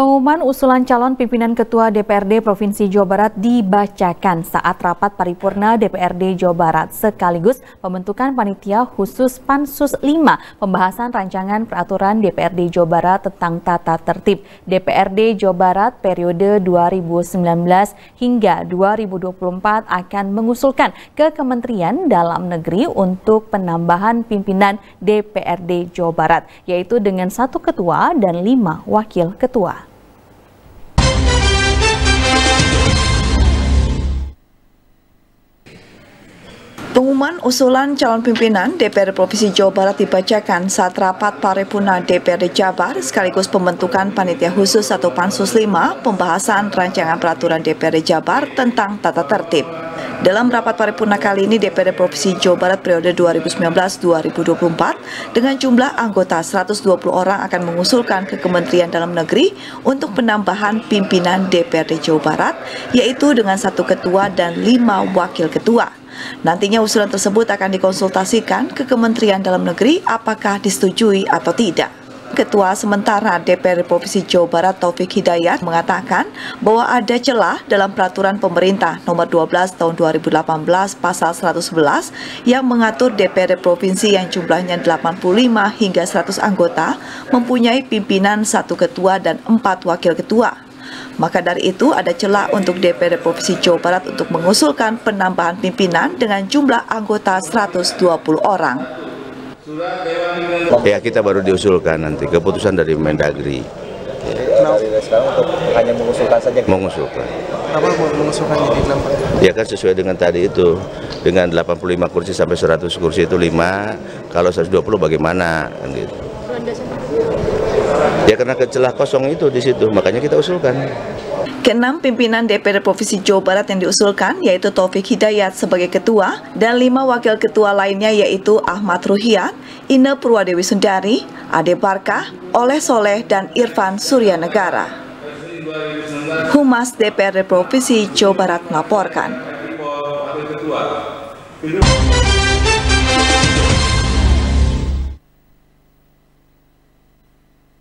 Pengumuman usulan calon pimpinan Ketua DPRD Provinsi Jawa Barat dibacakan saat rapat paripurna DPRD Jawa Barat sekaligus pembentukan panitia khusus Pansus 5 pembahasan rancangan peraturan DPRD Jawa Barat tentang tata tertib DPRD Jawa Barat periode 2019 hingga 2024 akan mengusulkan ke Kementerian Dalam Negeri untuk penambahan pimpinan DPRD Jawa Barat yaitu dengan satu ketua dan lima wakil ketua. Pengumuman usulan calon pimpinan DPRD Provinsi Jawa Barat dibacakan saat rapat paripurna DPRD Jabar sekaligus pembentukan panitia khusus atau Pansus 5 pembahasan rancangan peraturan DPRD Jabar tentang tata tertib. Dalam rapat paripurna kali ini DPRD Provinsi Jawa Barat periode 2019-2024 dengan jumlah anggota 120 orang akan mengusulkan ke Kementerian Dalam Negeri untuk penambahan pimpinan DPRD Jawa Barat yaitu dengan satu ketua dan lima wakil ketua. Nantinya usulan tersebut akan dikonsultasikan ke Kementerian Dalam Negeri apakah disetujui atau tidak. Ketua sementara DPR Provinsi Jawa Barat Taufik Hidayat mengatakan bahwa ada celah dalam peraturan pemerintah nomor 12 tahun 2018 pasal 111 yang mengatur DPR Provinsi yang jumlahnya 85 hingga 100 anggota mempunyai pimpinan satu ketua dan empat wakil ketua. Maka dari itu ada celah untuk DPRD Provinsi Jawa Barat untuk mengusulkan penambahan pimpinan dengan jumlah anggota 120 orang. Ya kita baru diusulkan nanti keputusan dari Mendagri. Ya. Sekarang untuk hanya mengusulkan saja. Mengusulkan. Apa mengusulkan jadi enam? Ya kan sesuai dengan tadi itu dengan 85 kursi sampai 100 kursi itu 5 kalau 120 bagaimana kan gitu. Ya karena kecelah kosong itu di situ, makanya kita usulkan. Keenam pimpinan DPR Provinsi Jawa Barat yang diusulkan yaitu Taufik Hidayat sebagai ketua dan lima wakil ketua lainnya yaitu Ahmad Ruhiat, Ine Purwadewi Sundari, Ade Barkah, Oleh Soleh, dan Irfan Surya Negara. Humas DPR Provinsi Jawa Barat melaporkan.